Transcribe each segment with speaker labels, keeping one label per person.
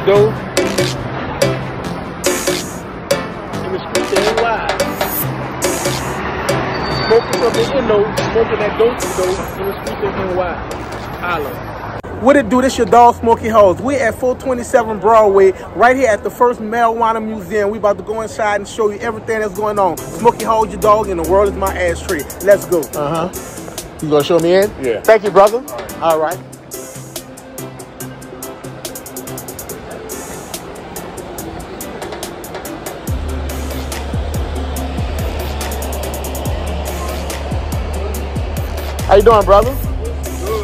Speaker 1: the dough. In the streets, they ain't wide. Smoking from the endo, smoking that dope dough. In the streets, they ain't wide. Holla. What it do? This your dog Smokey Halls. We at 427 Broadway, right here at the first marijuana museum. We about to go inside and show you everything that's going on. Smokey Halls, your dog, and the world is my ashtray. Let's go. Uh huh. You gonna show me in?
Speaker 2: Yeah.
Speaker 1: Thank you, brother. All right. How you doing, brother?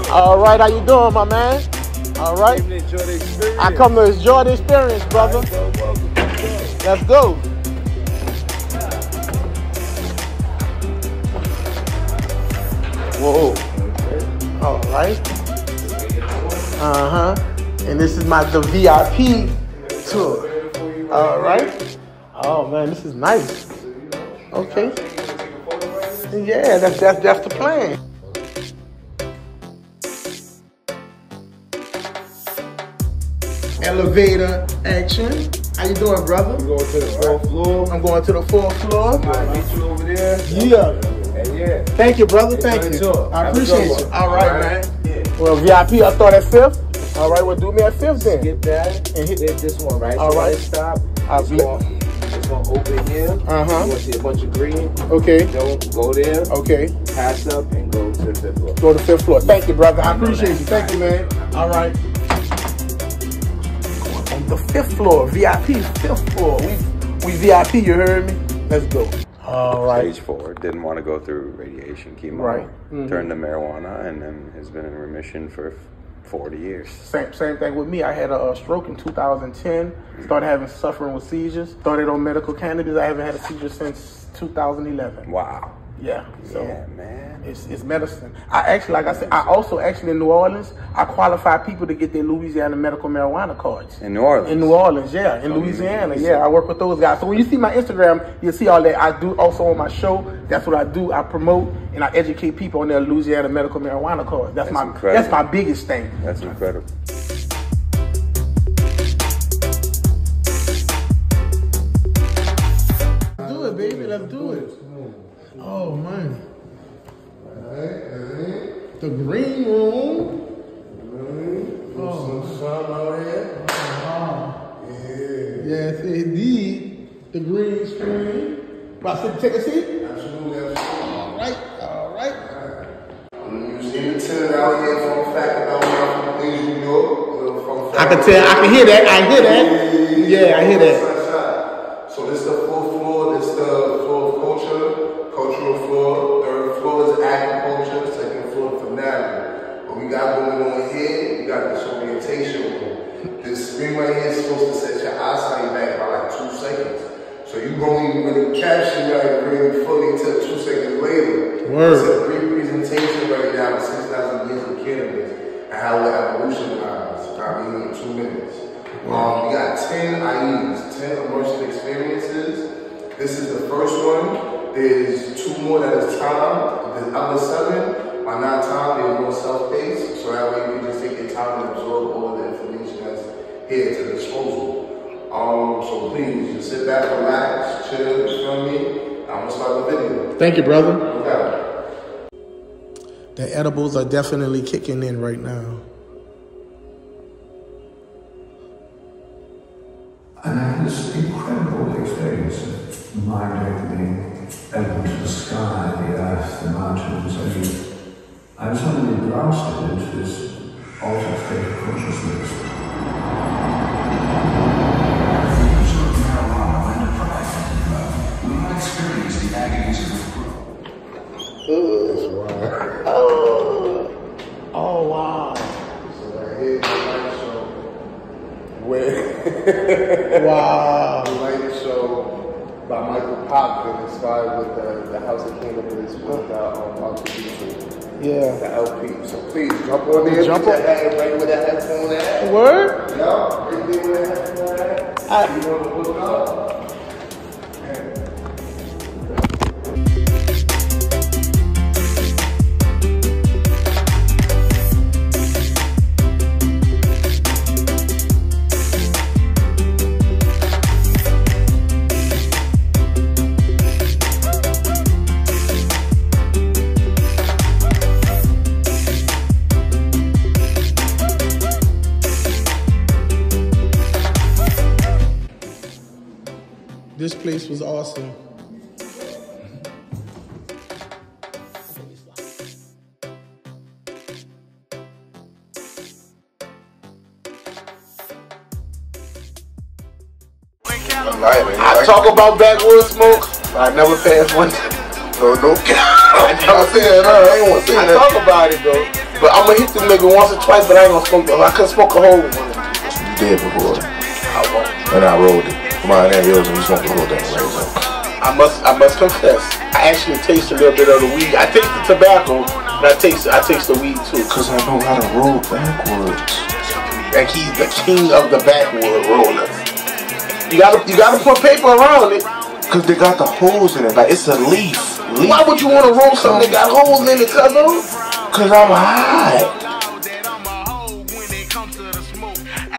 Speaker 1: All right, how you doing, my man? All right.
Speaker 2: Enjoy the experience.
Speaker 1: I come to enjoy the experience, brother. Let's go. Whoa. All right. Uh huh. And this is my the VIP tour. All right. Oh man, this is nice. Okay. Yeah, that's that's that's the plan. Elevator action. How you doing, brother?
Speaker 2: I'm going to the fourth floor.
Speaker 1: I'm going to the fourth floor.
Speaker 2: I'll meet you over there.
Speaker 1: Yeah.
Speaker 2: And yeah.
Speaker 1: Thank you, brother. Thank
Speaker 2: Enjoy
Speaker 1: you.
Speaker 2: the.
Speaker 1: I
Speaker 2: Have
Speaker 1: appreciate
Speaker 2: one.
Speaker 1: you. All right,
Speaker 2: All right.
Speaker 1: man. Well, VIP, I thought at fifth. All right, well, do me at fifth then.
Speaker 2: Skip that
Speaker 1: And hit-
Speaker 2: hit this one, right?
Speaker 1: All
Speaker 2: so
Speaker 1: right.
Speaker 2: Stop.
Speaker 1: I'll
Speaker 2: it's
Speaker 1: be-
Speaker 2: going, it's going to open here.
Speaker 1: Uh-huh.
Speaker 2: You want to see a bunch of green.
Speaker 1: Okay.
Speaker 2: Don't go there.
Speaker 1: Okay.
Speaker 2: Pass up and go to the fifth floor.
Speaker 1: Go to fifth floor. Thank you, brother. I
Speaker 2: I
Speaker 1: appreciate you. Thank you, man. All right. On the fifth floor, VIP, fifth floor. We we VIP. You heard me? Let's go. All right.
Speaker 3: Stage four, didn't want to go through radiation chemo.
Speaker 1: Right. Mhm.
Speaker 3: Turned to marijuana and then has been in remission for 40 years.
Speaker 1: Same same thing with me. I had a, uh stroke in 2010. Started having suffering with seizures. Started on medical cannabis. I haven't had a seizure since 2011.
Speaker 3: Wow.
Speaker 1: Yeah. So
Speaker 3: yeah, man.
Speaker 1: it's, it's medicine. I actually, like I said, I also actually in New Orleans, I qualify people to get their Louisiana medical marijuana cards.
Speaker 3: In New Orleans.
Speaker 1: In New Orleans, yeah. In oh, Louisiana, yeah. I work with those guys. So when you see my Instagram, you'll see all that. I do also on my show. That's what I do. I promote and I educate people on their Louisiana medical marijuana cards. That's,
Speaker 3: That's
Speaker 1: my
Speaker 3: incredible.
Speaker 1: that's my biggest thing.
Speaker 3: That's incredible.
Speaker 1: Do it, baby. Let's do it. Oh man. The green room. Oh, oh yeah! Yes, indeed. The green screen. About to take a seat?
Speaker 4: Absolutely, absolutely.
Speaker 1: All right, all right.
Speaker 4: Using the tenant out here fun fact about from New York. A
Speaker 1: I can tell, I can hear that. I hear that. Yeah, I hear that.
Speaker 4: This screen right here is supposed to set your eyesight back by like two seconds. So you won't even really capture like really fully till two seconds later.
Speaker 1: Word.
Speaker 4: It's a brief presentation right now of 6,000 years of cannabis and how it evolutionized. I mean, in two minutes. Um, we got 10 IEs, 10 immersive experiences. This is the first one. There's two more that is timed. The other seven are not timed, they're more self-paced. So that way you can just take your time and absorb all of the information that's here to your disposal. Um, so please, just sit back, relax, chill, you feel me? I'm gonna start the video.
Speaker 1: Thank you, brother.
Speaker 4: Okay.
Speaker 1: The edibles are definitely kicking in right now.
Speaker 5: And I had this incredible experience of mind opening, open to the sky, the earth, the mountains. I mean, I was suddenly blasted into this altered state of consciousness.
Speaker 1: Oh wow.
Speaker 4: So right here, the light show. Where
Speaker 1: Wow.
Speaker 4: the light show by Michael Potvin, inspired with the, the House of Cannabis with the um, Archbishop,
Speaker 1: Yeah.
Speaker 4: the LP. So please jump on there,
Speaker 1: Jump on-
Speaker 4: your head right where that headphone at.
Speaker 1: Word?
Speaker 4: Yeah, where that headphone at. You know up. This place was awesome.
Speaker 1: I talk about backwoods smoke. I never pass one. No, no. I never said that. I ain't want to say
Speaker 4: I
Speaker 1: that.
Speaker 4: talk about it though.
Speaker 1: But I'm gonna hit this nigga once or twice, but I ain't gonna smoke. I couldn't smoke a whole one.
Speaker 6: You did before.
Speaker 1: I won't.
Speaker 6: And I rolled it. And yours, and you the whole thing. Right? So.
Speaker 1: I must. I must confess. I actually taste a little bit of the weed. I taste the tobacco, but I taste. I taste the weed too.
Speaker 6: Cause I know how to roll backwoods.
Speaker 1: Like he's the king of the backwood rollers. You gotta. You gotta put paper around it.
Speaker 6: Cause they got the holes in it. Like it's a leaf. leaf.
Speaker 1: Why would you want to roll something that got holes in it, cuz?
Speaker 6: Cause I'm high.